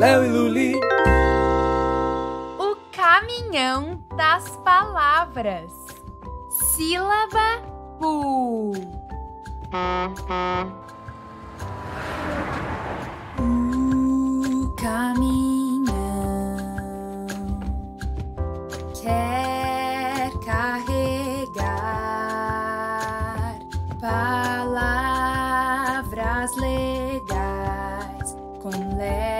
Léo e Luli. O caminhão das palavras. Sílaba U. O caminhão quer carregar palavras legais com Léo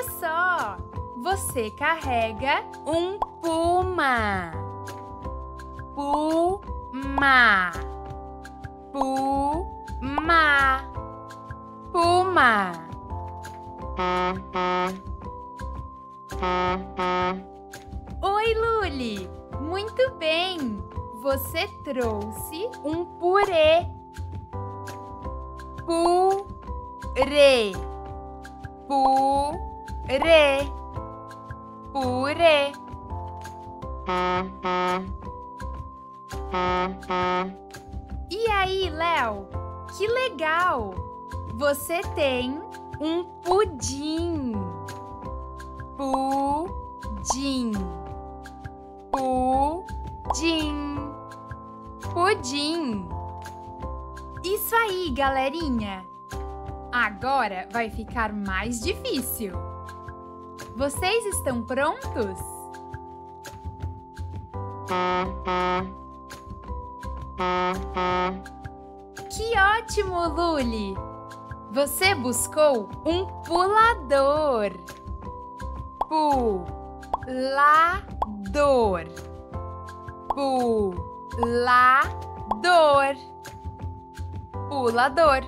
Olha só! Você carrega um puma. Puma. Puma. Puma. Oi, Luli! Muito bem! Você trouxe um purê. Purê. Purê. Purê. E aí, Léo? Que legal! Você tem um pudim. Pudim. Pudim. Pudim. Isso aí, galerinha! Agora vai ficar mais difícil. Vocês estão prontos? Que ótimo, Luli! Você buscou um pulador. Pulador. Pulador. Pulador.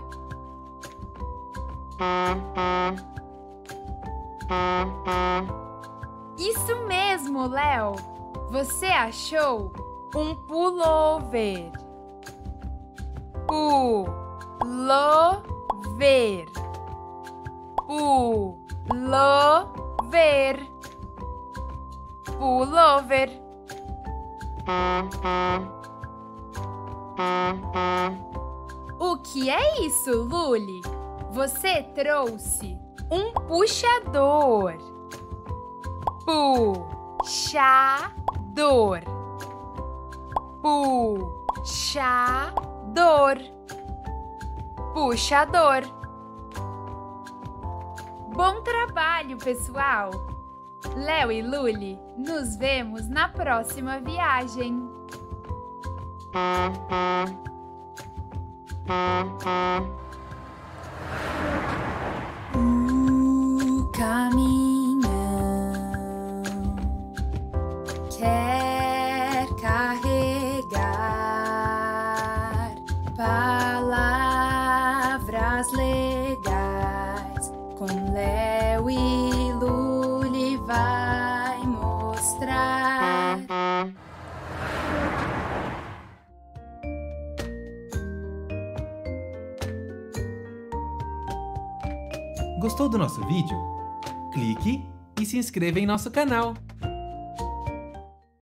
Isso mesmo, Léo. Você achou um pullover. Pullover. Pullover. Pullover. O que é isso, Luli? Você trouxe um puxador. Puxador. Puxador. Puxador. Bom trabalho, pessoal! Léo e Luli, nos vemos na próxima viagem. Léo e Luli vai mostrar. Gostou do nosso vídeo? Clique e se inscreva em nosso canal.